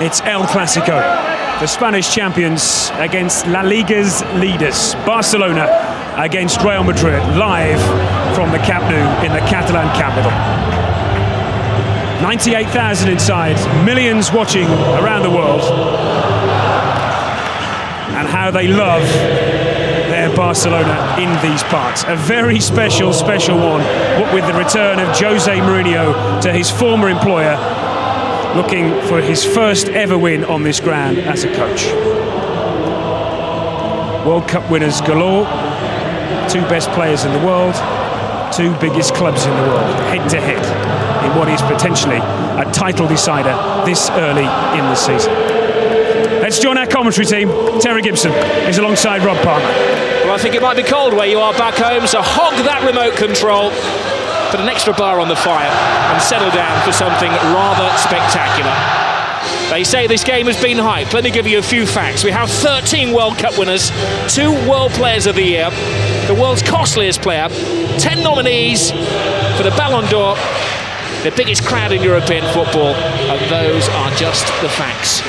It's El Clasico, the Spanish champions against La Liga's leaders. Barcelona against Real Madrid, live from the Camp Nou in the Catalan capital. 98,000 inside, millions watching around the world. And how they love their Barcelona in these parts. A very special, special one, with the return of Jose Mourinho to his former employer, looking for his first ever win on this ground as a coach. World Cup winners galore, two best players in the world, two biggest clubs in the world, head to head, in what is potentially a title decider this early in the season. Let's join our commentary team. Terry Gibson is alongside Rob Palmer. Well, I think it might be cold where you are back home, so hog that remote control, put an extra bar on the fire, and settle down for something rather spectacular. They say this game has been hyped. Let me give you a few facts. We have 13 World Cup winners, two World Players of the Year, the world's costliest player, 10 nominees for the Ballon d'Or, the biggest crowd in European football, and those are just the facts.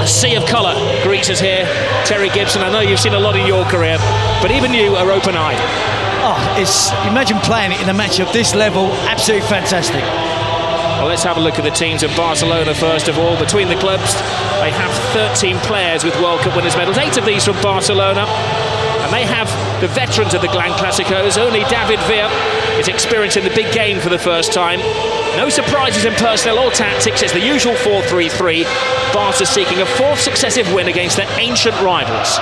A sea of colour greets us here. Terry Gibson, I know you've seen a lot in your career, but even you are open-eyed. Oh, it's imagine playing it in a match of this level. Absolutely fantastic. Well, let's have a look at the teams of Barcelona first of all. Between the clubs, they have 13 players with World Cup winners' medals, eight of these from Barcelona. And they have the veterans of the Gran Clásicos. Only David Villa is experiencing the big game for the first time. No surprises in personnel or tactics. It's the usual 4-3-3. Barca seeking a fourth successive win against their ancient rivals.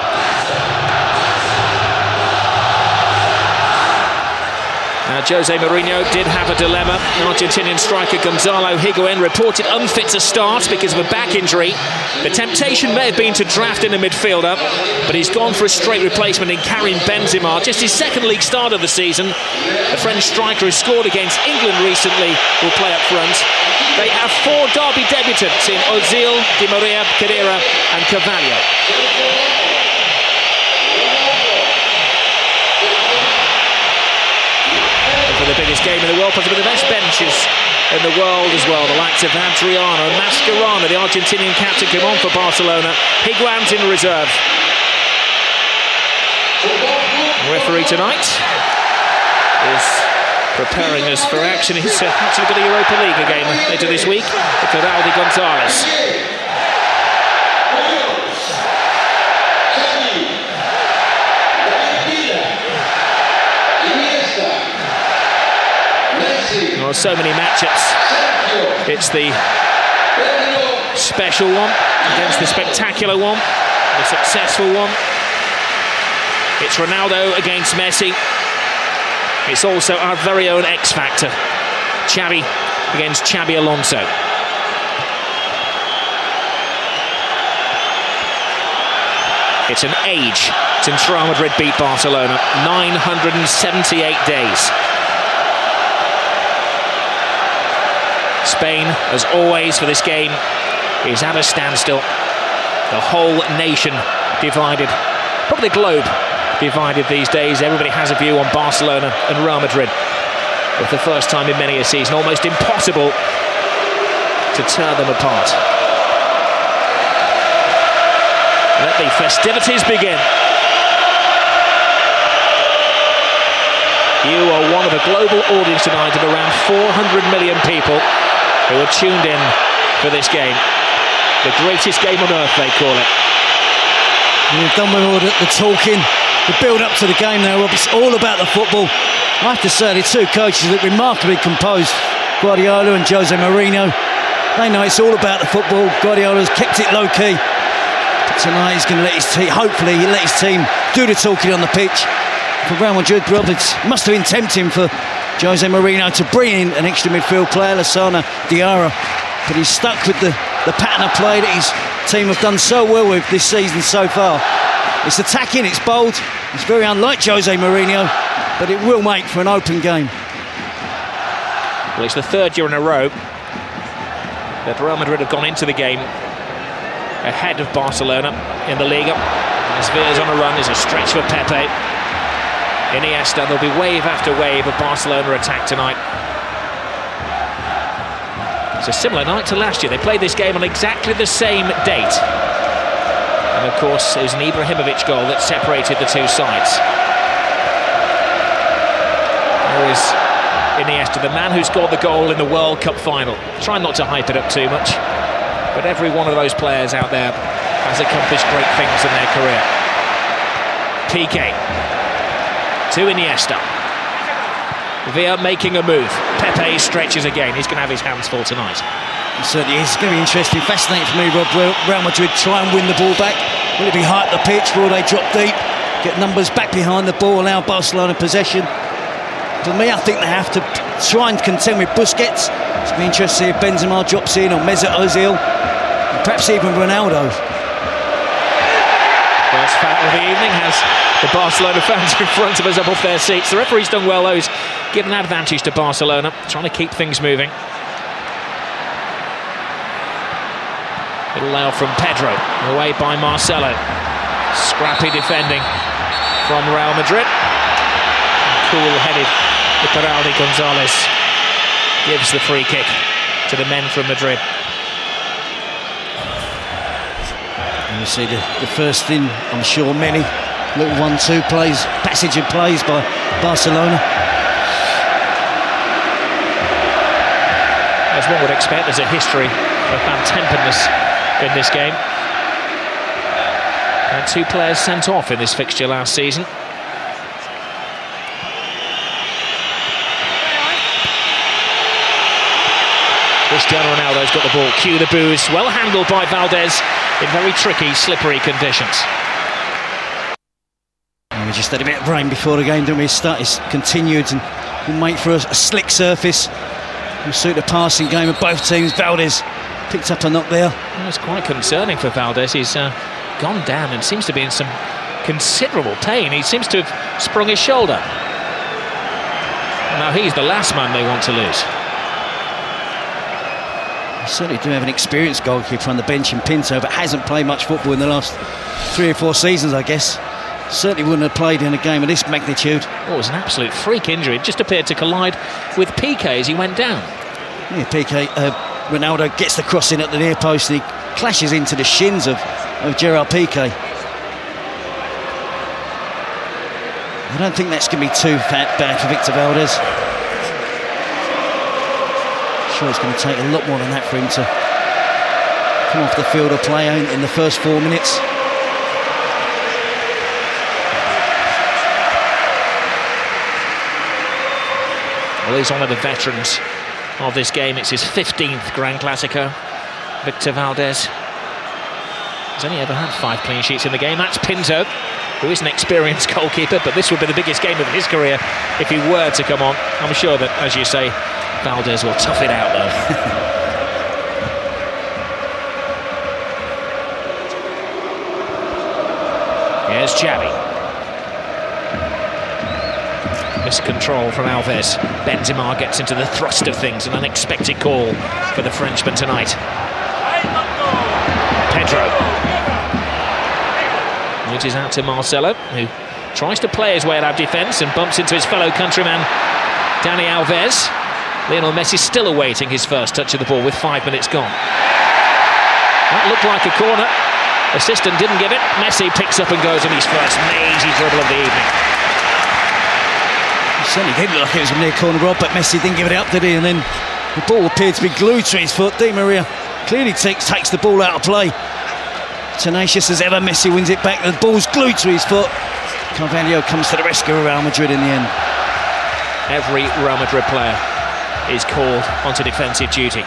Now, Jose Mourinho did have a dilemma. Argentinian striker Gonzalo Higuain reported unfit to start because of a back injury. The temptation may have been to draft in a midfielder, but he's gone for a straight replacement in Karim Benzema. Just his second league start of the season. The French striker who scored against England recently will play up front. They have four derby debutants in Ozil, Di Maria, Khedira and Carvalho. For the biggest game in the world, possibly the best benches in the world as well. The likes of Adriano, Mascherano, the Argentinian captain, come on for Barcelona. Higuain's in reserve. referee tonight is preparing us for action. He's uh, actually got a Europa League game later this week. It's Aldi Gonzalez. So many matchups. It's the special one against the spectacular one, the successful one. It's Ronaldo against Messi. It's also our very own X Factor, Xavi against Xabi Alonso. It's an age since Real Madrid beat Barcelona, 978 days. Spain, as always for this game, is at a standstill. The whole nation divided, probably the globe divided these days. Everybody has a view on Barcelona and Real Madrid. For the first time in many a season, almost impossible to tear them apart. Let the festivities begin. You are one of a global audience tonight of around 400 million people who are tuned in for this game. The greatest game on earth, they call it. You've done with all the, the talking, the build-up to the game now, Rob. It's all about the football. I have to say, the two coaches look remarkably composed, Guardiola and Jose Mourinho. They know it's all about the football. Guardiola's kept it low-key. Tonight he's going to let his team, hopefully he let his team do the talking on the pitch. For Real Madrid, Rob, it must have been tempting for Jose Mourinho to bring in an extra midfield player, Lassana Diarra, but he's stuck with the, the pattern of play that his team have done so well with this season so far. It's attacking, it's bold, it's very unlike Jose Mourinho, but it will make for an open game. Well, it's the third year in a row that Real Madrid have gone into the game ahead of Barcelona in the Liga. As Villa's on a run, there's a stretch for Pepe. Iniesta, there'll be wave after wave of Barcelona attack tonight. It's a similar night to last year. They played this game on exactly the same date. And of course, it was an Ibrahimovic goal that separated the two sides. There is Iniesta, the man who scored the goal in the World Cup final. Try not to hype it up too much, but every one of those players out there has accomplished great things in their career. Piqué to Iniesta. Villa making a move. Pepe stretches again. He's going to have his hands full tonight. Certainly. It's going to be interesting, fascinating for me, Real Madrid try and win the ball back? Will it be high up the pitch? Will they drop deep? Get numbers back behind the ball, allow Barcelona possession? For me, I think they have to try and contend with Busquets. It's going to be interesting if Benzema drops in or Mesut Ozil, perhaps even Ronaldo. Of the evening has the Barcelona fans in front of us up off their seats. The referee's done well, though. He's given an advantage to Barcelona, trying to keep things moving. Little layoff from Pedro, away by Marcelo. Scrappy defending from Real Madrid. Cool-headed Iturralde Gonzalez gives the free kick to the men from Madrid. You see the, the first in, I'm sure, many little one-two plays, passage of plays by Barcelona. As one would expect, there's a history of bad-temperedness in this game. And two players sent off in this fixture last season. Cristiano Ronaldo's got the ball. Cue the boos. Well handled by Valdés in very tricky, slippery conditions. And we just had a bit of rain before the game, didn't we? Start is continued and we'll make for a, a slick surface. Will suit the passing game of both teams. Valdés picked up a knock there. Well, it's quite concerning for Valdés. He's uh, gone down and seems to be in some considerable pain. He seems to have sprung his shoulder. Now he's the last man they want to lose. They certainly do have an experienced goalkeeper on the bench in Pinto, but hasn't played much football in the last three or four seasons, I guess. Certainly wouldn't have played in a game of this magnitude. Oh, it was an absolute freak injury. It just appeared to collide with Piqué as he went down. Yeah, Piqué, uh, Ronaldo gets the cross in at the near post and he clashes into the shins of, of Gerard. I don't think that's going to be too fat, bad for Victor Valdés. Sure, it's going to take a lot more than that for him to come off the field of play in the first four minutes. Well, he's one of the veterans of this game. It's his 15th Grand Clasico. Victor Valdés. He's only ever had five clean sheets in the game. That's Pinto, who is an experienced goalkeeper, but this would be the biggest game of his career if he were to come on. I'm sure that, as you say, Valdés will tough it out, though. Here's Xavi. Miscontrol from Alves. Benzema gets into the thrust of things. An unexpected call for the Frenchman tonight. Pedro. Reaches out to Marcelo, who tries to play his way out of defence and bumps into his fellow countryman, Dani Alves. Lionel Messi still awaiting his first touch of the ball with five minutes gone. That looked like a corner. Assistant didn't give it. Messi picks up and goes on his first mazy dribble of the evening. It certainly did look like it was a near corner, Rob, but Messi didn't give it up, did he? And then the ball appeared to be glued to his foot. Di Maria clearly takes, takes the ball out of play. Tenacious as ever, Messi wins it back. The ball's glued to his foot. Carvalho comes to the rescue of Real Madrid in the end. Every Real Madrid player is called onto defensive duty.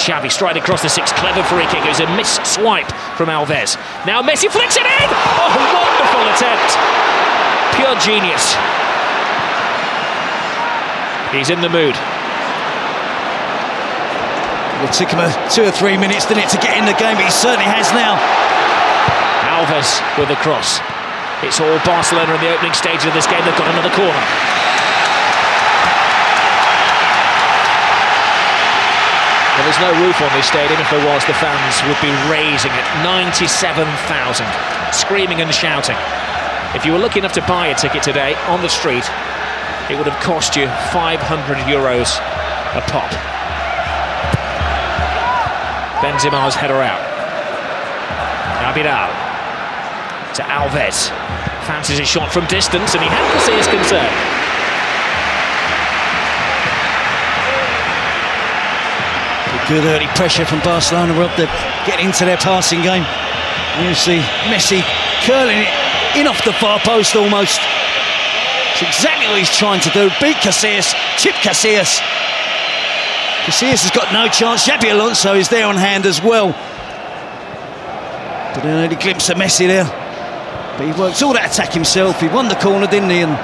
Xavi straight across the six, clever free kick. It was a missed swipe from Alves. Now Messi flicks it in! Oh, wonderful attempt! Pure genius. He's in the mood. It took him a two or three minutes, didn't it, to get in the game, but he certainly has now. Alves with the cross. It's all Barcelona in the opening stage of this game. They've got another corner. There's no roof on this stadium. If there was, the fans would be raising it. 97,000, screaming and shouting. If you were lucky enough to buy a ticket today on the street, it would have cost you 500 euros a pop. Benzema's header out. Abidal to Alves. Fancies a shot from distance and he had to see his concern. Good early pressure from Barcelona, Rob, to get into their passing game. You see Messi curling it in off the far post almost. It's exactly what he's trying to do. Beat Casillas, chip Casillas. Casillas has got no chance. Xabi Alonso is there on hand as well. But an early glimpse of Messi there. But he worked all that attack himself. He won the corner, didn't he? And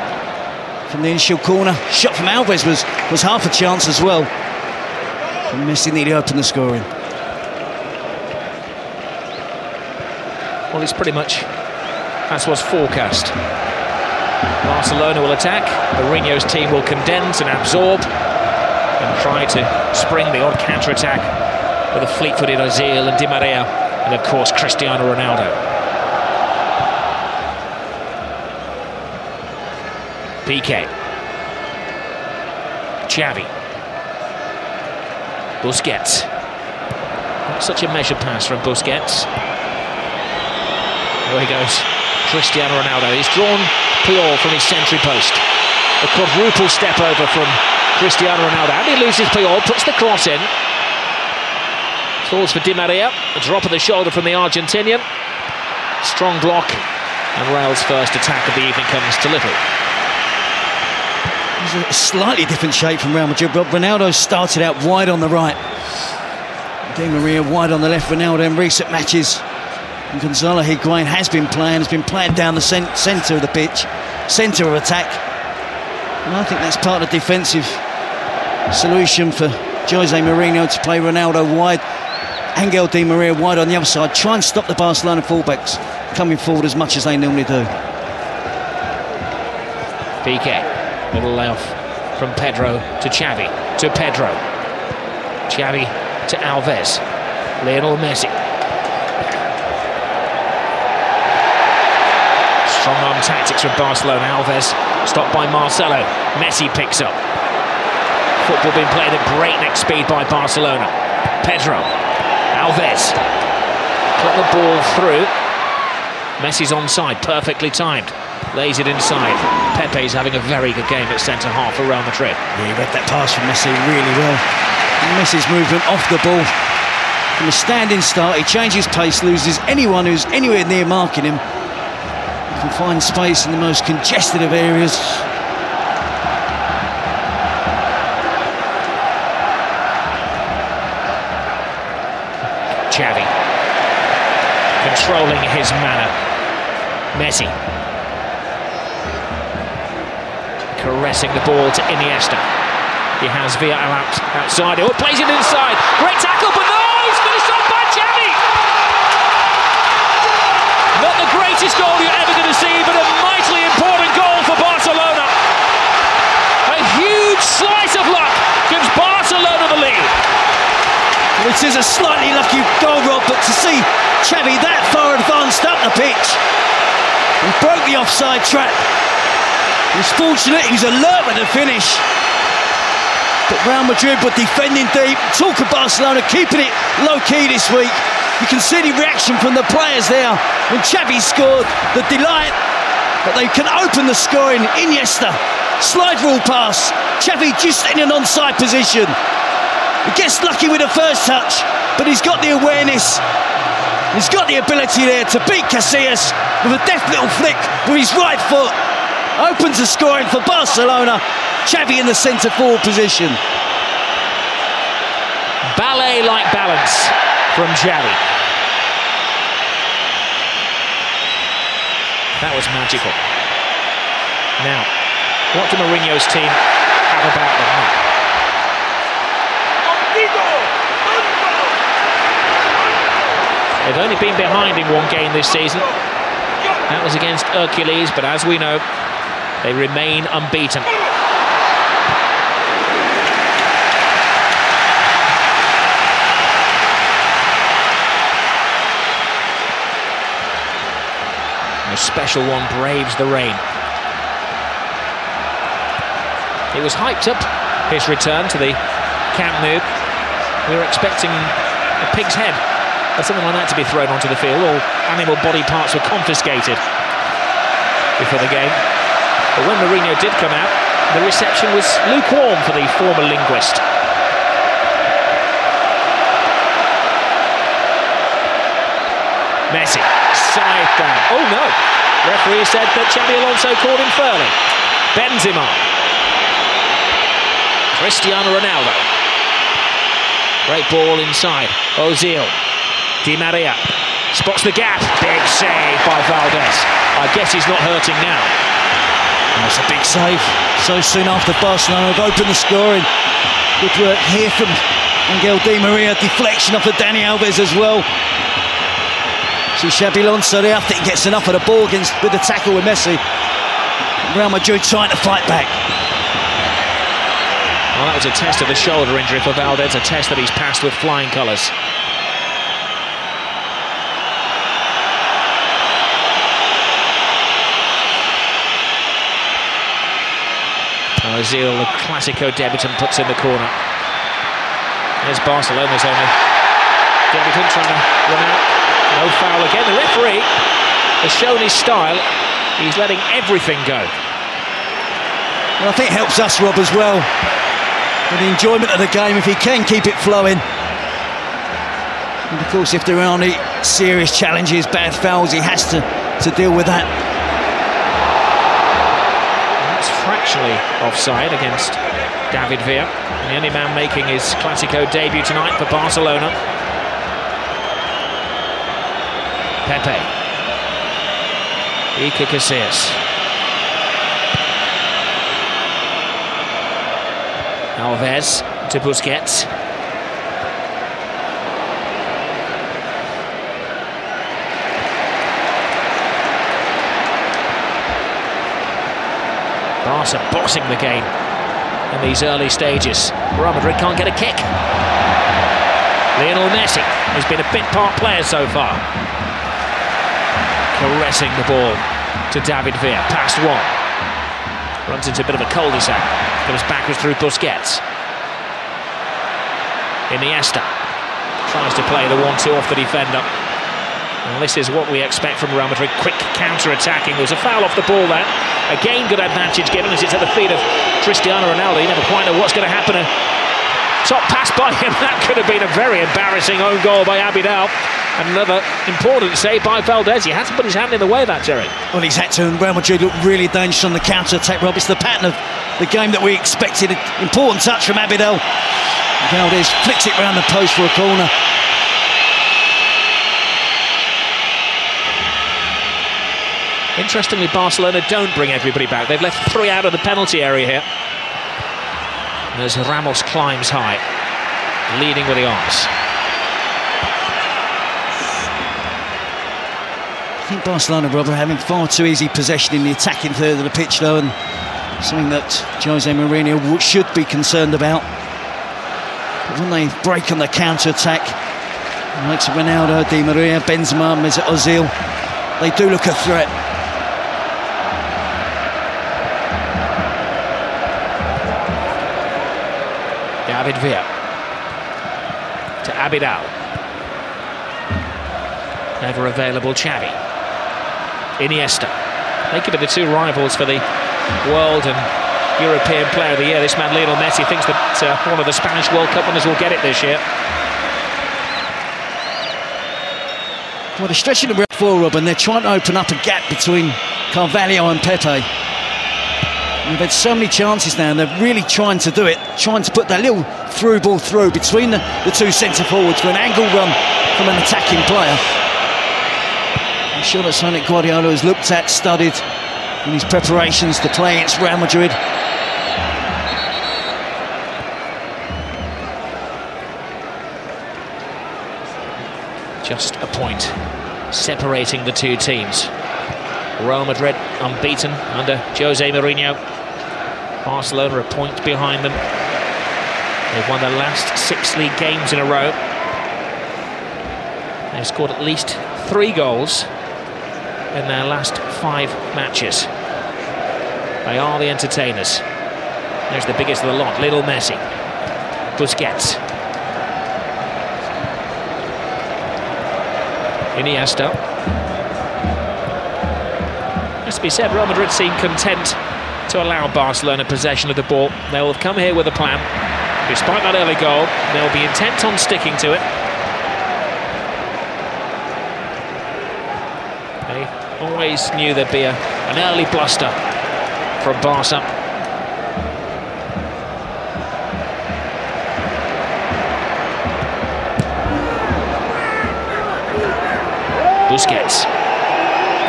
from the initial corner, shot from Alves was, was half a chance as well. And Messi nearly opened the scoring. Well, it's pretty much as was forecast. Barcelona will attack, Mourinho's team will condense and absorb and try to spring the odd counter-attack with a fleet-footed Ozil and Di Maria and of course Cristiano Ronaldo. Piqué. Xavi. Busquets. Such a measured pass from Busquets. There he goes. Cristiano Ronaldo. He's drawn Puyol from his century post. A quadruple step over from Cristiano Ronaldo. And he loses Puyol, puts the cross in. Falls for Di Maria. A drop of the shoulder from the Argentinian. Strong block. And Real's first attack of the evening comes to little. It's a slightly different shape from Real Madrid, but Ronaldo started out wide on the right. Di Maria wide on the left. Ronaldo in recent matches and Gonzalo Higuain has been playing, has been playing down the cent centre of the pitch, centre of attack. And I think that's part of the defensive solution for Jose Mourinho to play Ronaldo wide, Angel Di Maria wide on the other side, try and stop the Barcelona fullbacks coming forward as much as they normally do. Piqué, little layoff from Pedro to Xavi, to Pedro. Xavi to Alves. Lionel Messi. Strong arm tactics from Barcelona. Alves stopped by Marcelo. Messi picks up. Football being played at breakneck speed by Barcelona. Pedro. Alves. Got the ball through. Messi's onside, perfectly timed. Lays it inside. Pepe's having a very good game at centre half for Real Madrid. Yeah, he read that pass from Messi really well. Messi's movement off the ball. From a standing start, he changes pace, loses anyone who's anywhere near marking him, He can find space in the most congested of areas. Xavi controlling his manner. Messi caressing the ball to Iniesta. He has Villa out outside. Oh, plays it inside. Great tackle, but no, he's finished off by Xavi. Not the greatest goal you're ever going to see, but a mightily important goal for Barcelona. A huge slice of luck gives Barcelona the lead. It is a slightly lucky goal, Rob, but to see Xavi that far advanced up the pitch and broke the offside trap. He's fortunate, he's alert with the finish. But Real Madrid were defending deep. Talk of Barcelona keeping it low key this week. You can see the reaction from the players there when Xavi scored, the delight that they can open the scoring. Iniesta, slide rule pass. Xavi just in an onside position. He gets lucky with the first touch, but he's got the awareness. He's got the ability there to beat Casillas with a deft little flick with his right foot. Opens the scoring for Barcelona. Xavi in the centre forward position. Ballet like balance from Xavi. That was magical. Now, what do Mourinho's team have about them? They've only been behind in one game this season. That was against Hercules, but as we know, they remain unbeaten. A special one braves the rain. It was hyped up, his return to the Camp Nou. We were expecting a pig's head or something like that to be thrown onto the field. All animal body parts were confiscated before the game. But when Mourinho did come out, the reception was lukewarm for the former linguist. Messi, side down. Oh no! Referee said that Xabi Alonso called him fairly. Benzema. Cristiano Ronaldo. Great ball inside. Ozil. Di Maria. Spots the gap. Big save by Valdés. I guess he's not hurting now. That's a big save. So soon after Barcelona have opened the scoring. Good work here from Angel Di Maria. Deflection off of Dani Alves as well. See Xabi Alonso there, I think he gets enough of the ball against with the tackle with Messi. Real Madrid trying to fight back. Well, that was a test of the shoulder injury for Valdés, a test that he's passed with flying colours. Ozil, the Classico debutant, puts in the corner. There's Barcelona's only debutant trying to run out. No foul again. The referee has shown his style. He's letting everything go. Well, I think it helps us, Rob, as well. For the enjoyment of the game, if he can keep it flowing. And of course, if there are any serious challenges, bad fouls, he has to, to deal with that. Fractionally offside against David Villa. The only man making his Classico debut tonight for Barcelona. Pepe. Iker Casillas. Alves to Busquets. Barca boxing the game in these early stages. Real Madrid can't get a kick. Lionel Messi has been a bit part player so far caressing the ball to David Villa. Past one. Runs into a bit of a cul-de-sac. Comes backwards through Busquets. Iniesta tries to play the 1-2 off the defender. Well, this is what we expect from Real Madrid. Quick counter-attacking. There was a foul off the ball there. Again, good advantage given as it's at the feet of Cristiano Ronaldo. You never quite know what's going to happen. A top pass by him. That could have been a very embarrassing own goal by Abidal. Another important save by Valdés. He had to put his hand in the way that, Terry. Well, he's had to, and Real Madrid look really dangerous on the counter-attack, Rob. It's the pattern of the game that we expected. An important touch from Abidal. Valdés flicks it round the post for a corner. Interestingly, Barcelona don't bring everybody back. They've left three out of the penalty area here. as Ramos climbs high, leading with the arms. I think Barcelona, Rob, are having far too easy possession in the attacking third of the pitch, though, and something that Jose Mourinho should be concerned about. But when they break on the counter-attack, likes Ronaldo, Di Maria, Benzema, Mesut Ozil, they do look a threat. David Villa to Abidal. Never available Xavi. Iniesta. They could be the two rivals for the world and European Player of the Year. This man, Lionel Messi, thinks that uh, one of the Spanish World Cup winners will get it this year. Well, they're stretching the forward, Rob, and they're trying to open up a gap between Carvalho and Pepe. They've had so many chances now, and they're really trying to do it, trying to put that little through ball through between the, the two centre forwards for an angle run from an attacking player. I'm sure that Sonic Guardiola has looked at, studied in his preparations to play against Real Madrid. Just a point separating the two teams. Real Madrid unbeaten under Jose Mourinho. Barcelona a point behind them. They've won their last six league games in a row. They've scored at least three goals in their last five matches. They are the entertainers. There's the biggest of the lot, Little Messi. Busquets. Iniesta. Must be said, Real Madrid seem content to allow Barcelona possession of the ball. They'll have come here with a plan. Despite that early goal, they'll be intent on sticking to it. They always knew there'd be a, an early bluster from Barca. Busquets.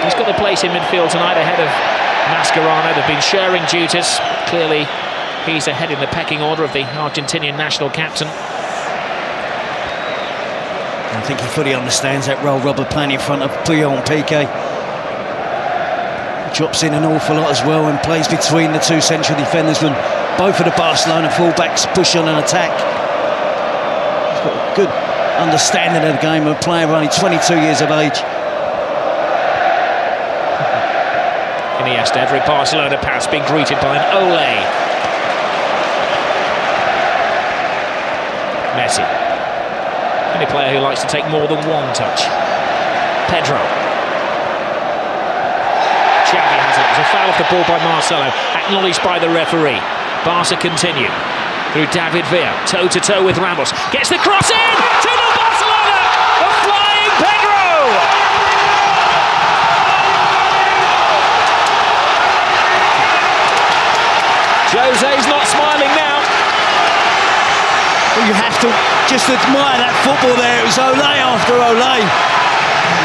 He's got the place in midfield tonight ahead of Mascherano. They've been sharing duties. Clearly, he's ahead in the pecking order of the Argentinian national captain. I think he fully understands that role Robert playing in front of Puyol and Piqué. Drops in an awful lot as well and plays between the two central defenders when both of the Barcelona fullbacks push on an attack. He's got a good understanding of the game of a player only 22 years of age. Iniesta, every Barcelona pass being greeted by an Ole. Messi. Any player who likes to take more than one touch. Pedro. Xavi has it. A foul off the ball by Marcelo, acknowledged by the referee. Barca continue through David Villa, toe to toe with Ramos. Gets the cross in! 2 0 you have to just admire that football there. It was Olay after Olay.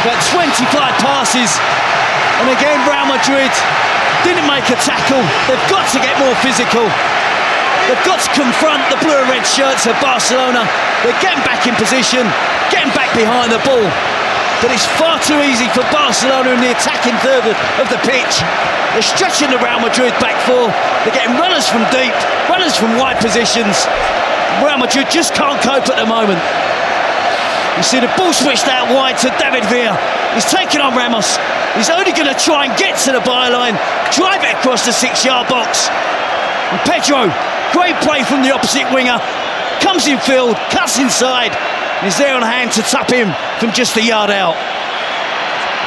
About 25 passes. And again, Real Madrid didn't make a tackle. They've got to get more physical. They've got to confront the blue and red shirts of Barcelona. They're getting back in position, getting back behind the ball. But it's far too easy for Barcelona in the attacking third of the pitch. They're stretching the Real Madrid back four. They're getting runners from deep, runners from wide positions. Real Madrid just can't cope at the moment. You see the ball switched out wide to David Villa. He's taking on Ramos. He's only going to try and get to the byline, drive it across the six-yard box. And Pedro, great play from the opposite winger, comes in field, cuts inside, and is there on hand to tap him from just a yard out.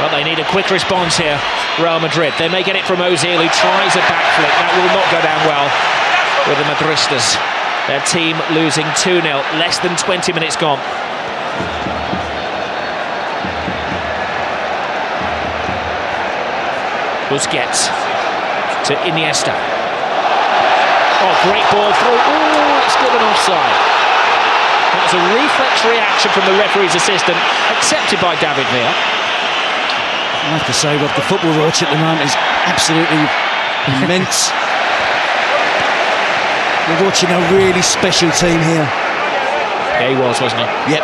Well, they need a quick response here, Real Madrid. They may get it from Ozil, who tries a backflip. That will not go down well with the Madridistas. Their team losing 2 0, less than 20 minutes gone. Busquets to Iniesta. Oh, great ball through. Oh, it's given offside. That was a reflex reaction from the referee's assistant, accepted by David Villa. I have to say, Rob, the football watch at the moment is absolutely immense. We're watching a really special team here. Yeah, he was, wasn't he? Yep.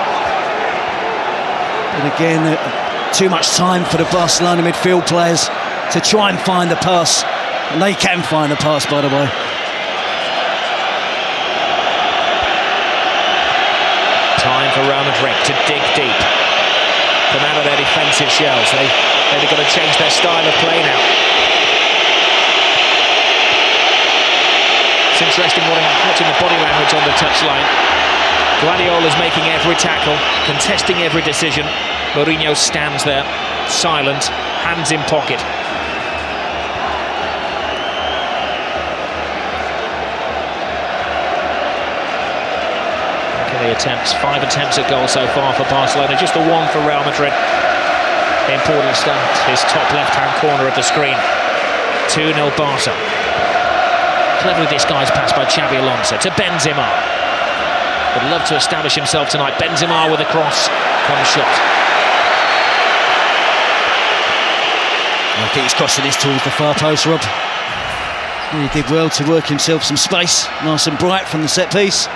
But again, uh, too much time for the Barcelona midfield players to try and find the pass. And they can find the pass, by the way. Time for Real Madrid to dig deep. Come out of their defensive shells. They, they've got to change their style of play now. It's interesting watching the body language on the touchline. Guardiola's making every tackle, contesting every decision. Mourinho stands there, silent, hands in pocket. the attempts. Five attempts at goal so far for Barcelona, just the one for Real Madrid. Important start his top left-hand corner of the screen. 2-0 Barca. Cleverly disguised pass by Xabi Alonso to Benzema. Would love to establish himself tonight. Benzema with a cross. Come shot. I think he's crossing this towards the far post, Rob. He did well to work himself some space, nice and bright from the set piece.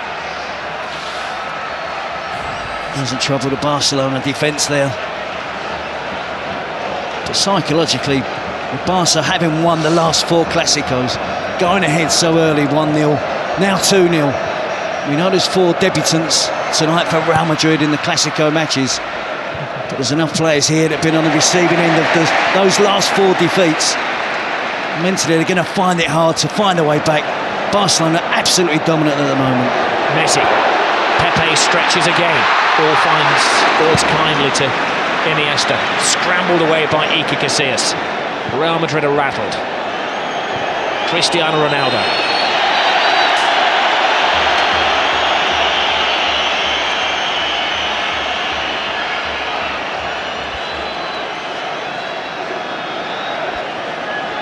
Doesn't trouble the Barcelona defence there. But psychologically, Barca having won the last four Clásicos, going ahead so early, 1 0, now 2 0. We know there's four debutants tonight for Real Madrid in the Clásico matches. But there's enough players here that have been on the receiving end of the, those last four defeats. Mentally, they're going to find it hard to find a way back. Barcelona absolutely dominant at the moment. Messi. Pepe stretches again. Ball finds Boys kindly to Iniesta, scrambled away by Iker Casillas. Real Madrid are rattled. Cristiano Ronaldo.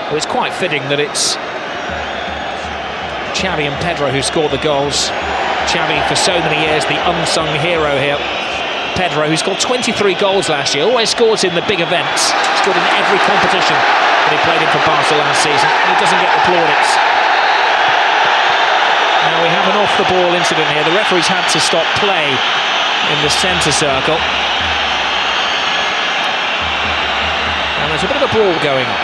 Well, it's quite fitting that it's Xavi and Pedro who scored the goals. Xavi, for so many years, the unsung hero here. Pedro, who scored 23 goals last year, always scores in the big events, scored in every competition that he played him for Barca last season, he doesn't get the plaudits. Now we have an off-the-ball incident here. The referee's had to stop play in the centre circle. And there's a bit of a brawl going on.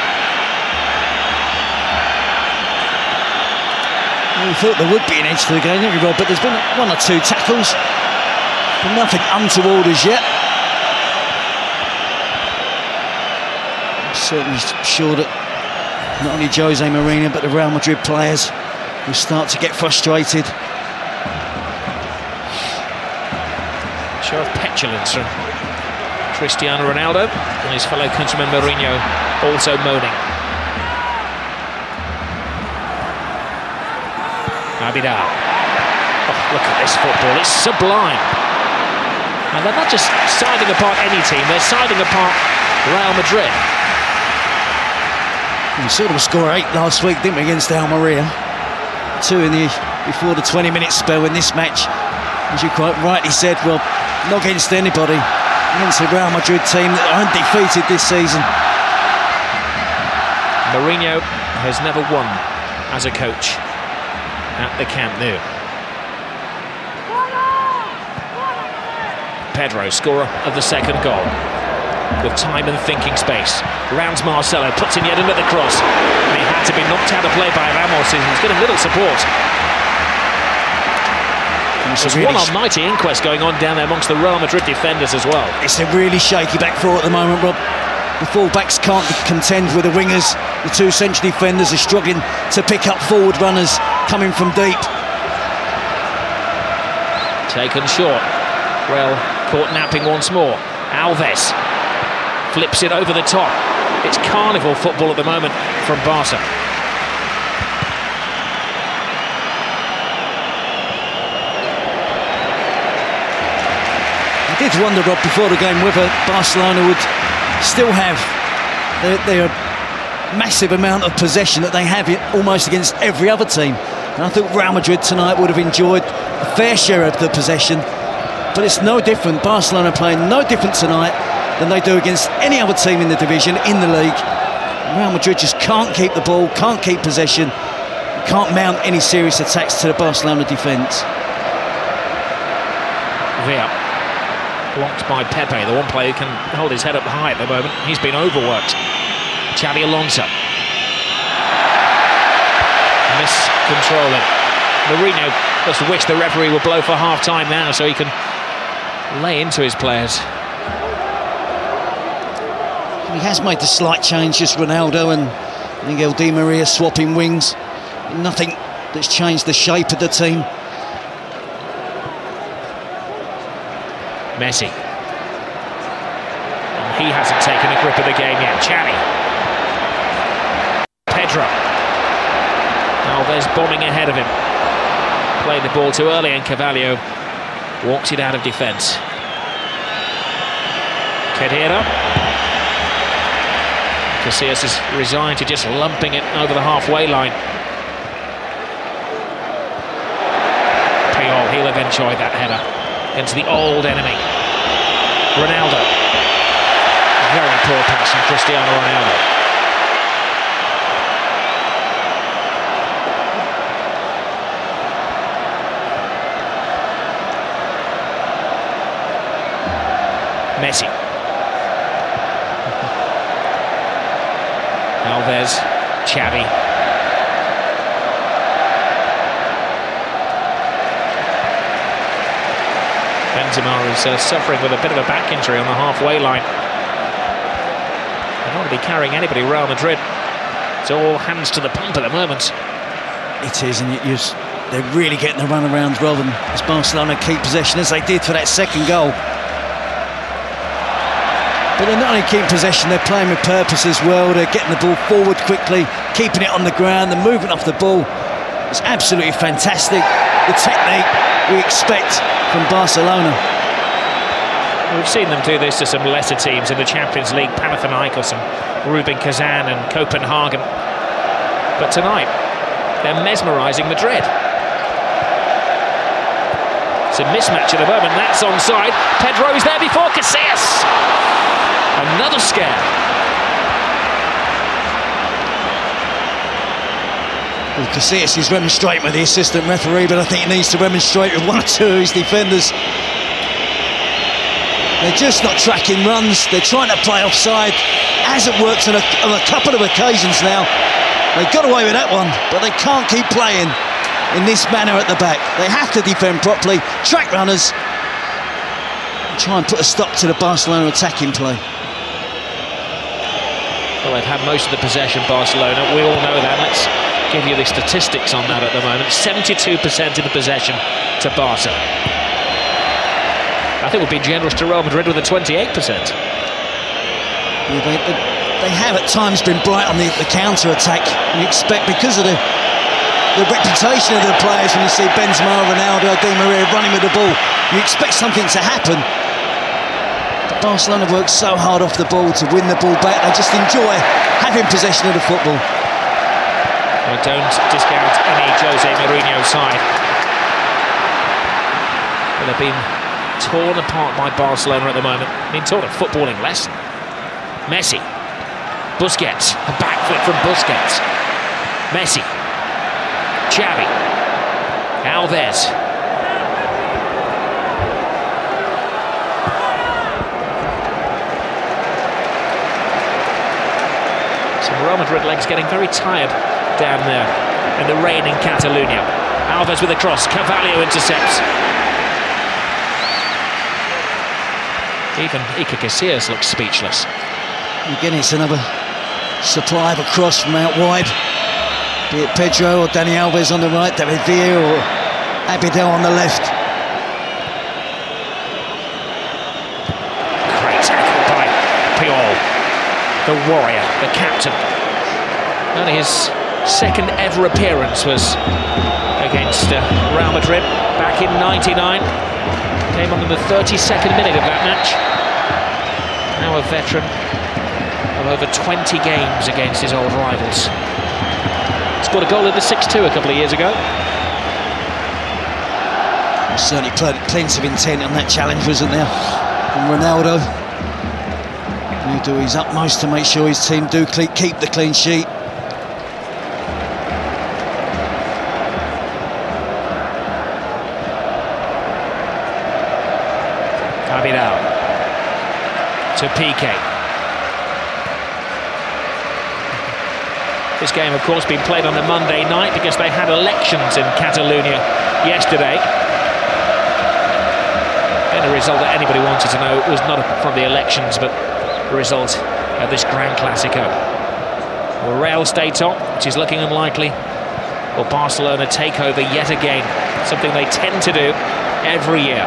We thought there would be an edge to the game, didn't we, Rob? But there's been one or two tackles. But nothing untoward as yet. Certainly sure that not only Jose Mourinho but the Real Madrid players will start to get frustrated. Show of petulance from Cristiano Ronaldo and his fellow countryman Mourinho also moaning. Abidal. Oh, look at this football, it's sublime. And they're not just siding apart any team, they're siding apart Real Madrid. We saw them score eight last week, didn't we, against Almeria? Two in the before the 20-minute spell in this match. As you quite rightly said, well, not against anybody, against a Real Madrid team that are undefeated this season. Mourinho has never won as a coach at the Camp Nou. Pedro, scorer of the second goal. With time and thinking space. Rounds Marcelo, puts in yet another cross. And he had to be knocked out of play by Ramos, who's getting little support. There's really one almighty inquest going on down there amongst the Real Madrid defenders as well. It's a really shaky back four at the moment, Rob. The full-backs can't contend with the wingers. The two central defenders are struggling to pick up forward runners coming from deep. Taken short. Well, caught napping once more. Alves flips it over the top. It's carnival football at the moment from Barca. I did wonder, Rob, before the game whether Barcelona would still have their, their massive amount of possession that they have almost against every other team. And I think Real Madrid tonight would have enjoyed a fair share of the possession. But it's no different. Barcelona playing no different tonight than they do against any other team in the division, in the league. Real Madrid just can't keep the ball, can't keep possession, can't mount any serious attacks to the Barcelona defence. Villa blocked by Pepe, the one player who can hold his head up high at the moment. He's been overworked. Xabi Alonso. Miscontrolling. Mourinho just wish the referee would blow for half time now so he can lay into his players. He has made the slight change, just Ronaldo and Miguel Di Maria swapping wings. Nothing that's changed the shape of the team. Messi. He hasn't taken a grip of the game yet. Xavi. Pedro. Alves bombing ahead of him. Played the ball too early and Carvalho walks it out of defence. Khedira. Casillas is resigned to just lumping it over the halfway line. Puyol, he'll have enjoyed that header into the old enemy. Ronaldo. Very poor pass from Cristiano Ronaldo. Messi. Xavi. Benzema is uh, suffering with a bit of a back injury on the halfway line. They don't want to be carrying anybody Real Madrid. It's all hands to the pump at the moment. It is, and you, you, they're really getting the run around rather than as Barcelona keep possession as they did for that second goal. But they're not only keeping possession, they're playing with purpose as well. They're getting the ball forward quickly, keeping it on the ground, the movement off the ball. It's absolutely fantastic. The technique we expect from Barcelona. We've seen them do this to some lesser teams in the Champions League, Panathinaikos and Rubin Kazan and Copenhagen. But tonight, they're mesmerising Madrid. It's a mismatch at the moment. That's onside. Pedro is there before Casillas. Another scare. Well, Casillas is remonstrating with the assistant referee, but I think he needs to remonstrate with one or two of his defenders. They're just not tracking runs. They're trying to play offside. Hasn't worked on a, on a couple of occasions now. They got away with that one, but they can't keep playing in this manner at the back. They have to defend properly, track runners, and try and put a stop to the Barcelona attacking play. Well, they've had most of the possession, Barcelona. We all know that. Let's give you the statistics on that at the moment. 72% of the possession to Barca. I think we've been generous to Real Madrid with a 28%. Yeah, they, they, they, have at times been bright on the, the counter-attack. You expect, because of the the reputation of the players when you see Benzema, Ronaldo, Di Maria running with the ball. You expect something to happen. Barcelona work so hard off the ball to win the ball back. They just enjoy having possession of the football. Well, don't discount any Jose Mourinho side. But they've been torn apart by Barcelona at the moment. Being taught a footballing lesson. Messi. Busquets. A backflip from Busquets. Messi. Xavi. Alves. Some Real Madrid legs getting very tired down there in the rain in Catalonia. Alves with a cross. Carvalho intercepts. Even Iker Casillas looks speechless. Again, it's another supply of a cross from out wide. Be it Pedro or Dani Alves on the right, David Villa or Abidal on the left. Great tackle by Puyol, the warrior, the captain. Only his second ever appearance was against uh, Real Madrid back in 99. Came on in the 32nd minute of that match. Now a veteran of over 20 games against his old rivals. Scored a goal in the 6-2 a couple of years ago. Certainly plenty of intent on that challenge, wasn't there? From Ronaldo. He'll do his utmost to make sure his team do keep the clean sheet. To Piqué. This game, of course, being played on a Monday night because they had elections in Catalonia yesterday. And a result that anybody wanted to know was not from the elections, but the result of this Grand Clasico. Will Real stay top, which is looking unlikely, or Barcelona take over yet again, something they tend to do every year.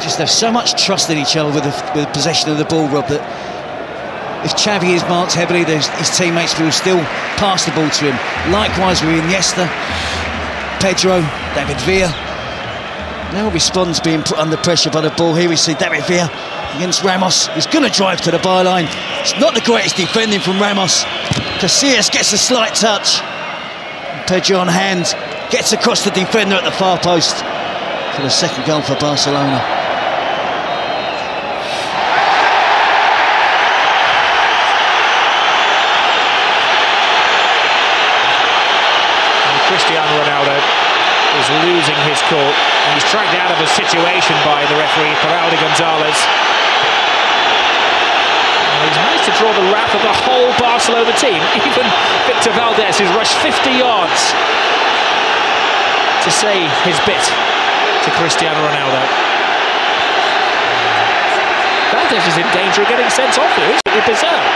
Just have so much trust in each other with the, with the possession of the ball, Rob, that if Xavi is marked heavily, his teammates will still pass the ball to him. Likewise with Iniesta, Pedro, David Villa. Now responds being put under pressure by the ball. Here we see David Villa against Ramos. He's going to drive to the byline. It's not the greatest defending from Ramos. Casillas gets a slight touch. Pedro on hand, gets across the defender at the far post for the second goal for Barcelona. Cristiano Ronaldo is and he's dragged out of a situation by the referee, Iturralde Gonzalez. And he's managed to draw the wrath of the whole Barcelona team. Even Victor Valdés, who's rushed 50 yards to say his bit to Cristiano Ronaldo. Valdés is in danger of getting sent off here. He's berserk.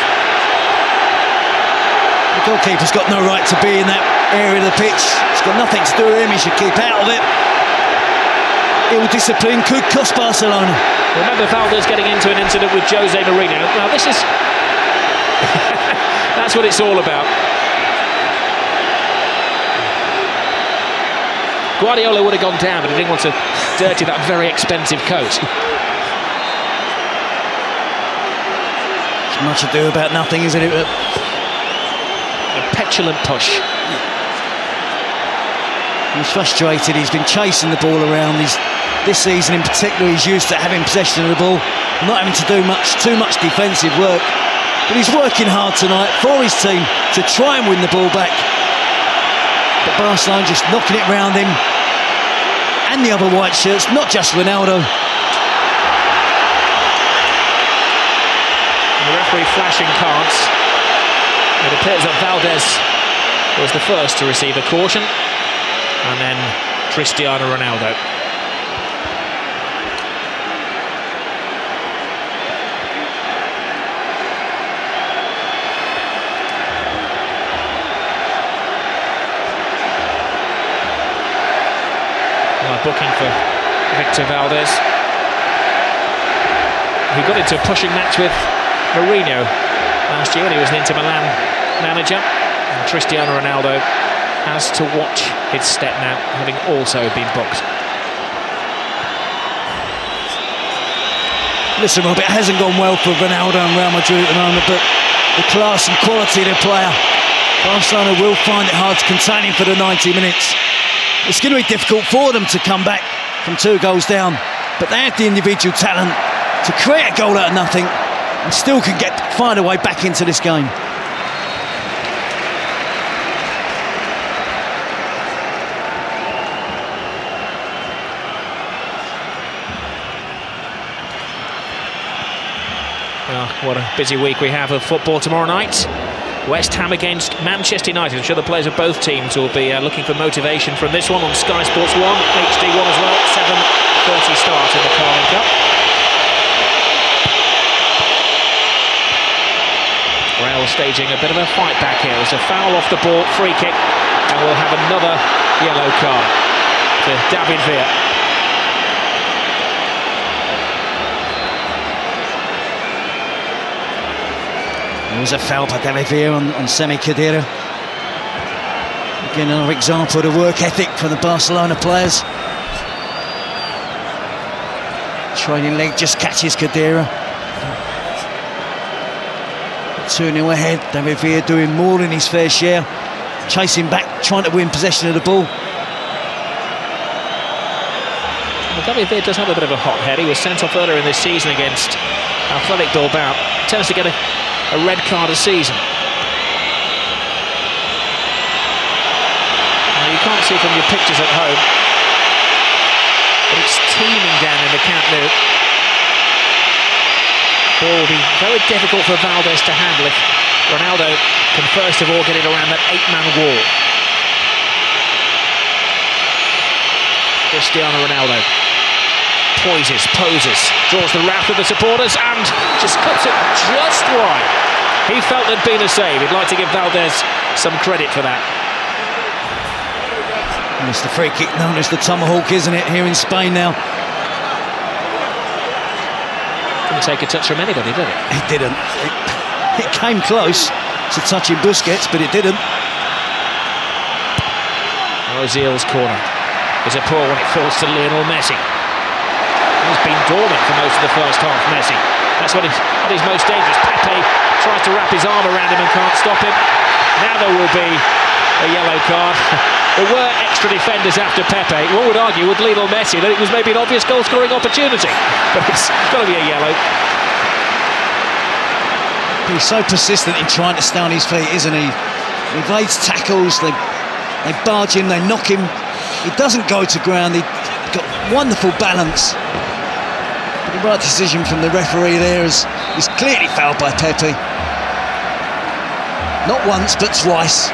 The goalkeeper's got no right to be in that area of the pitch. It's got nothing to do with him. He should keep out of it. Ill discipline could cost Barcelona. Remember Valdés getting into an incident with Jose Mourinho. Now this is... That's what it's all about. Guardiola would have gone down, but he didn't want to dirty that very expensive coat. It's much ado about nothing, isn't it? A petulant push. He's frustrated. He's been chasing the ball around. He's this season in particular. He's used to having possession of the ball, not having to do much, too much defensive work. But he's working hard tonight for his team to try and win the ball back. But Barcelona just knocking it round him and the other white shirts, not just Ronaldo. The referee flashing cards. It appears that Valdés was the first to receive a caution and then Cristiano Ronaldo. Booking for Victor Valdés. He got into a pushing match with Mourinho last year. He was an Inter Milan manager. And Cristiano Ronaldo has to watch his step now, having also been booked. Listen, Rob, it hasn't gone well for Ronaldo and Real Madrid at the moment, but the class and quality of the player, Barcelona will find it hard to contain him for the 90 minutes. It's going to be difficult for them to come back from two goals down, but they have the individual talent to create a goal out of nothing and still can get find a way back into this game. What a busy week we have of football tomorrow night. West Ham against Manchester United. I'm sure the players of both teams will be uh, looking for motivation from this one on Sky Sports 1, HD1 as well, 7.30 start in the Carling Cup. Real staging a bit of a fight back here. There's a foul off the ball, free kick, and we'll have another yellow card to David. There was a foul by on, on Sami Khedira. Again, another example of the work ethic from the Barcelona players. Training leg just catches Khedira. 2-0 ahead, David Villa doing more than his fair share. Chasing back, trying to win possession of the ball. David does have a bit of a hot head. He was sent off earlier in this season against Athletic Bilbao. Tends to get a a red card a season. Now you can't see from your pictures at home, but it's teeming down in the Camp Nou. Ball will be very difficult for Valdés to handle if Ronaldo can first of all get it around that eight-man wall. Cristiano Ronaldo poises, poses, draws the wrath of the supporters and just cuts it just wide. He felt there'd been a save. He'd like to give Valdés some credit for that. And it's the free kick known as the tomahawk, isn't it, here in Spain now? Didn't take a touch from anybody, did it? It didn't. It, it came close to touching Busquets, but it didn't. Ozil's corner is a poor one. it falls to Lionel Messi. He's been dormant for most of the first half, Messi. That's what he's, at his most dangerous. Pepe tries to wrap his arm around him and can't stop him. Now there will be a yellow card. there were extra defenders after Pepe. One would argue with Lionel Messi that it was maybe an obvious goal-scoring opportunity, but it's got to be a yellow. He's so persistent in trying to stay on his feet, isn't he? He evades tackles, they, they barge him, they knock him. He doesn't go to ground, he's got wonderful balance. Right decision from the referee there is, is clearly fouled by Pepe. Not once, but twice.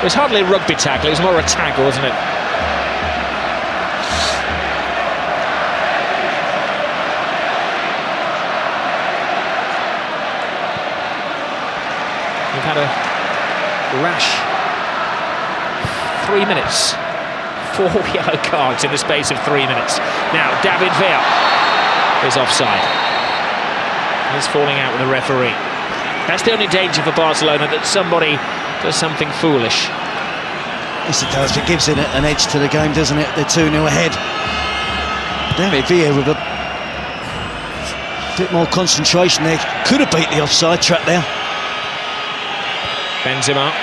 It was hardly a rugby tackle, it was more a tackle, wasn't it? We've had a rash three minutes Four yellow cards in the space of three minutes. Now, David Villa is offside. He's falling out with the referee. That's the only danger for Barcelona, that somebody does something foolish. Yes, it does. It gives it an edge to the game, doesn't it? They're 2 0 ahead. David Villa with a bit more concentration there. Could have beat the offside trap there. Benzema.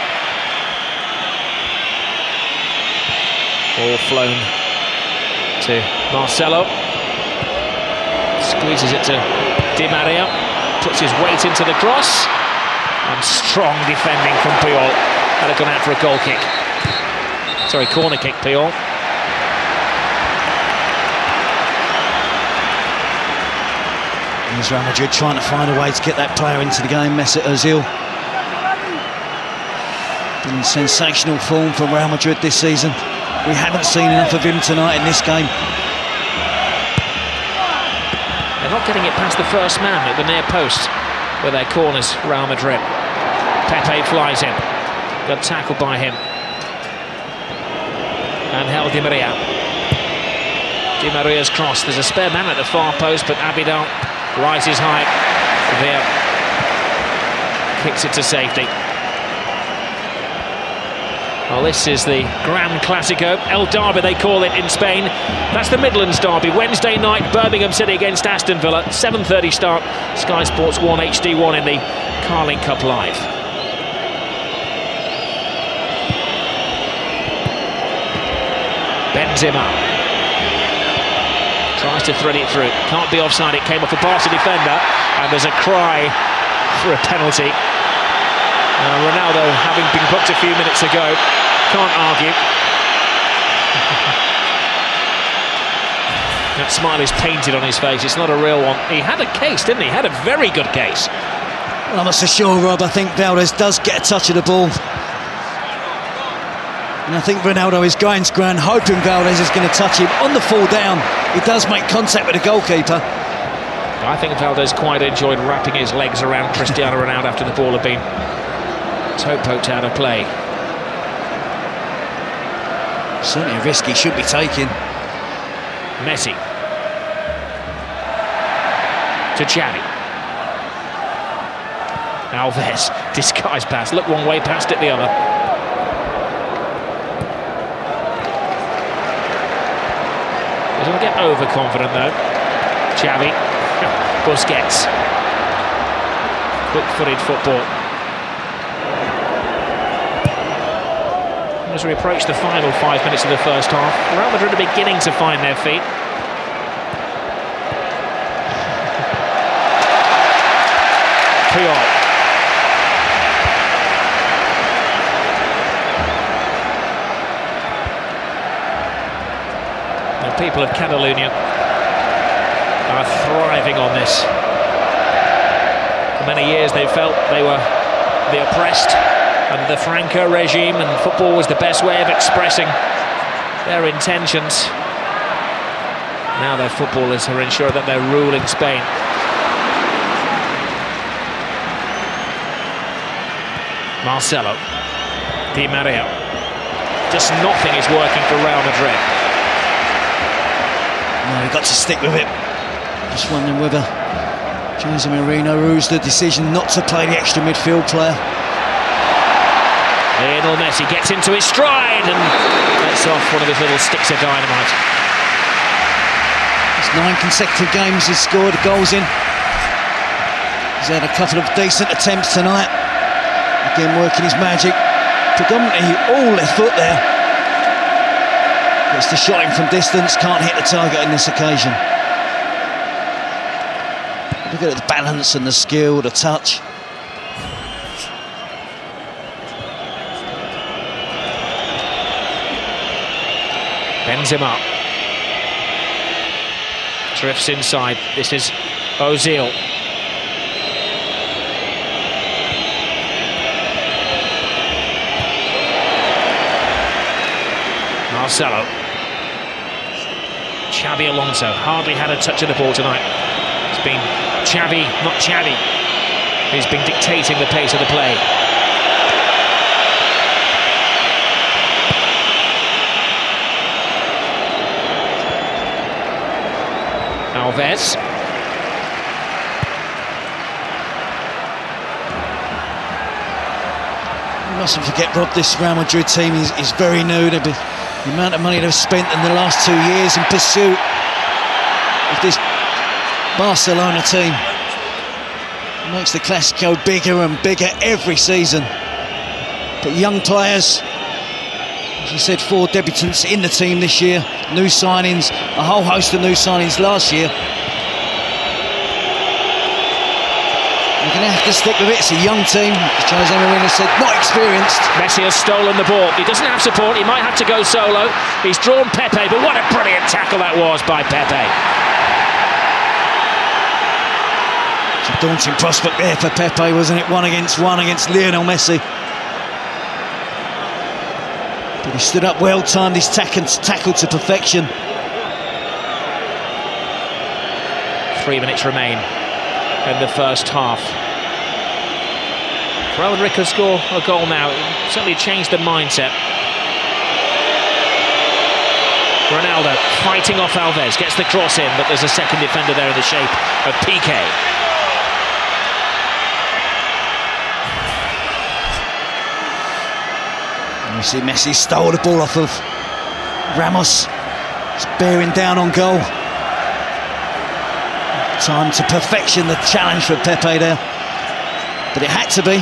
All flown to Marcelo. Squeezes it to Di Maria. Puts his weight into the cross. And strong defending from Puyol. Had gone out for a goal kick. Sorry, corner kick, Puyol. Real Madrid trying to find a way to get that player into the game, Mesut Ozil. In sensational form from Real Madrid this season. We haven't seen enough of him tonight in this game. They're not getting it past the first man at the near post with their corners, Real Madrid. Pepe flies in. Got tackled by him. Angel Di Maria. Di Maria's cross. There's a spare man at the far post, but Abidal rises high. There. Kicks it to safety. Well, this is the Gran Clasico, El Derby they call it in Spain. That's the Midlands Derby, Wednesday night, Birmingham City against Aston Villa, 7.30 start, Sky Sports 1 HD1 in the Carling Cup Live. Benzema. Tries to thread it through, can't be offside, it came off a Barca defender, and there's a cry for a penalty. Uh, Ronaldo, having been booked a few minutes ago, can't argue. that smile is painted on his face. It's not a real one. He had a case, didn't he? He had a very good case. Well, I'm not so sure, Rob. I think Valdés does get a touch of the ball. And I think Ronaldo is going to ground, hoping Valdés is going to touch him on the fall down. He does make contact with the goalkeeper. I think Valdés quite enjoyed wrapping his legs around Cristiano Ronaldo after the ball had been toe poked out of play. Certainly a risk he should be taking. Messi. To Xavi. Alves, disguised pass. Look one way, passed it the other. Doesn't get overconfident though. Xavi. Busquets. Quick-footed football. As we approach the final five minutes of the first half, Real Madrid are beginning to find their feet. Puyol. The people of Catalonia are thriving on this. For many years they felt they were the oppressed under the Franco regime and football was the best way of expressing their intentions. Now their footballers are ensuring that they're ruling Spain. Marcelo. Di Maria. Just nothing is working for Real Madrid. No, we've got to stick with it. Just wondering whether Jose Mourinho rules the decision not to play the extra midfield player. Lionel Messi gets into his stride and lets off one of his little sticks of dynamite. It's nine consecutive games he's scored goals in. He's had a couple of decent attempts tonight. Again, working his magic. Predominantly all left foot there. Gets the shot in from distance, can't hit the target on this occasion. Look at the balance and the skill, the touch. Benzema. Drifts inside. This is Ozil. Marcelo. Xabi Alonso hardly had a touch of the ball tonight. It's been Xavi, not Xabi, who's been dictating the pace of the play. Valdés. You mustn't forget, Rob, this Real Madrid team is, is very new. The amount of money they've spent in the last two years in pursuit of this Barcelona team makes the Clasico bigger and bigger every season. But young players, as you said, four debutants in the team this year, new signings, a whole host of new signings last year. You're going to have to stick with it. It's a young team, as Jose Mourinho said, not experienced. Messi has stolen the ball. He doesn't have support. He might have to go solo. He's drawn Pepe, but what a brilliant tackle that was by Pepe. It's a daunting prospect there for Pepe, wasn't it? One against one against Lionel Messi. But he stood up well, timed his tackle, tackle to perfection. Three minutes remain in the first half. Madrid could score a goal now. It certainly changed the mindset. Ronaldo fighting off Alves, gets the cross in, but there's a second defender there in the shape of Piqué. You see Messi stole the ball off of Ramos. It's bearing down on goal. Time to perfection the challenge for Pepe there. But it had to be.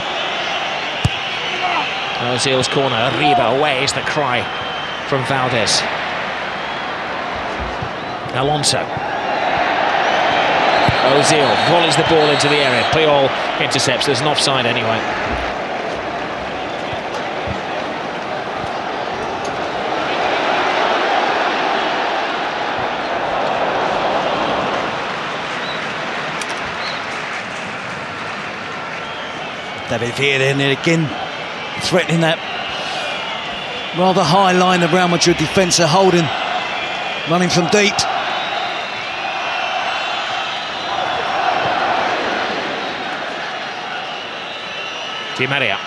Ozil's corner, Arriba away is the cry from Valdés. Alonso. Ozil volleys the ball into the area. Puyol intercepts. There's an offside anyway. David Villa in there again, threatening that rather high line the Real Madrid defence are holding, running from deep. Di Maria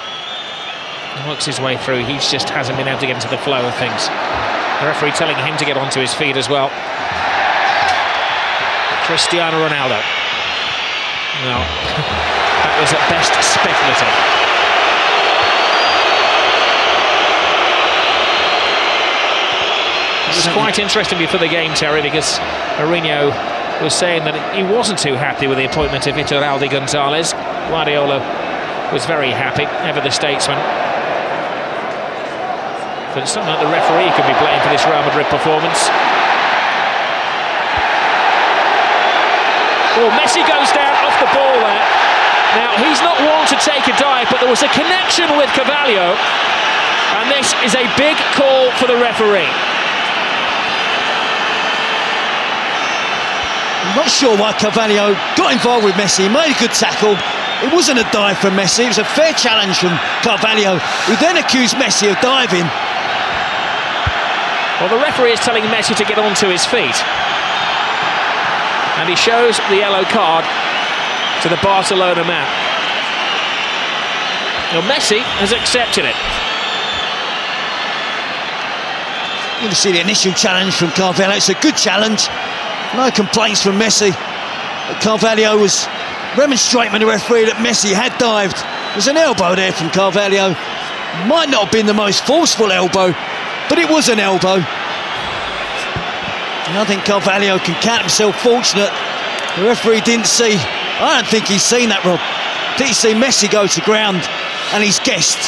works his way through. He just hasn't been able to get into the flow of things. The referee telling him to get onto his feet as well. Cristiano Ronaldo. No, was at best speculative. It was quite interesting before the game, Terry, because Mourinho was saying that he wasn't too happy with the appointment of Iturralde Gonzalez. Guardiola was very happy, ever the statesman. But it's not like the referee could be blamed for this Real Madrid performance. Oh, Messi goes down off the ball there. Now, he's not one to take a dive, but there was a connection with Carvalho. And this is a big call for the referee. I'm not sure why Carvalho got involved with Messi. He made a good tackle. It wasn't a dive from Messi. It was a fair challenge from Carvalho, who then accused Messi of diving. Well, the referee is telling Messi to get onto his feet. And he shows the yellow card to the Barcelona map. Now, Messi has accepted it. You can see the initial challenge from Carvalho. It's a good challenge. No complaints from Messi. But Carvalho was remonstrating with the referee that Messi had dived. There's an elbow there from Carvalho. Might not have been the most forceful elbow, but it was an elbow. And I think Carvalho can count himself fortunate. The referee didn't see. I don't think he's seen that, Rob. Did he see Messi go to ground and he's guessed?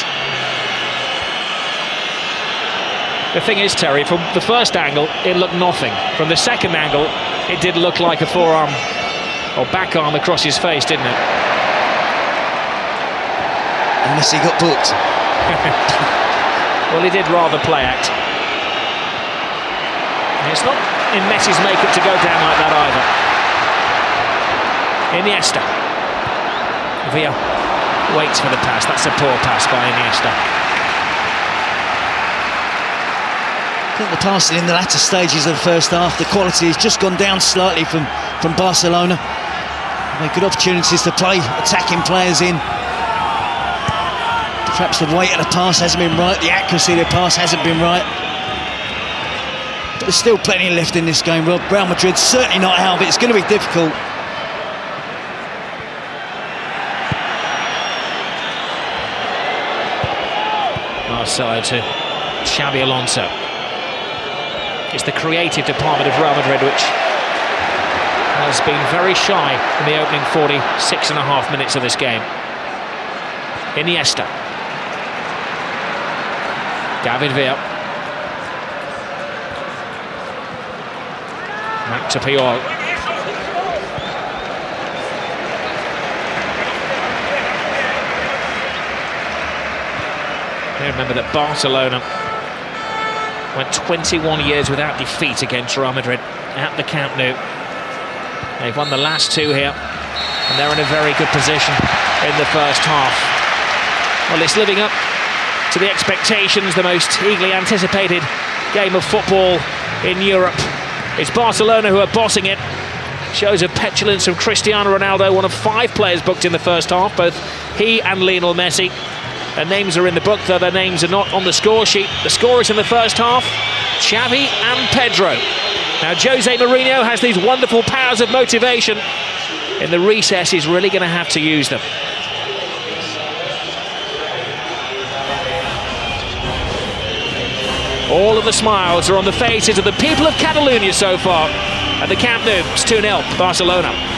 The thing is, Terry, from the first angle, it looked nothing. From the second angle, it did look like a forearm or back arm across his face, didn't it? And Messi got booked. well, he did rather play act. And it's not in Messi's makeup to go down like that either. Iniesta. Villa waits for the pass. That's a poor pass by Iniesta. I think the passing in the latter stages of the first half, the quality has just gone down slightly from, from Barcelona. They've good opportunities to play attacking players in. Perhaps the weight of the pass hasn't been right, the accuracy of the pass hasn't been right. There's still plenty left in this game. Real Madrid certainly not out of it. It's going to be difficult. Marcelo to Xabi Alonso. It's the creative department of Real Madrid which has been very shy in the opening 46 and a half minutes of this game. Iniesta. David Villa. Back to Puyol. remember that Barcelona went 21 years without defeat against Real Madrid at the Camp Nou. They've won the last two here, and they're in a very good position in the first half. Well, it's living up to the expectations, the most eagerly anticipated game of football in Europe. It's Barcelona who are bossing it. Shows of petulance from Cristiano Ronaldo, one of five players booked in the first half, both he and Lionel Messi. Their names are in the book, though their names are not on the score sheet. The scorers in the first half, Xavi and Pedro. Now, Jose Mourinho has these wonderful powers of motivation. In the recess, he's really going to have to use them. All of the smiles are on the faces of the people of Catalonia so far. At the Camp Nou, it's 2-0, Barcelona.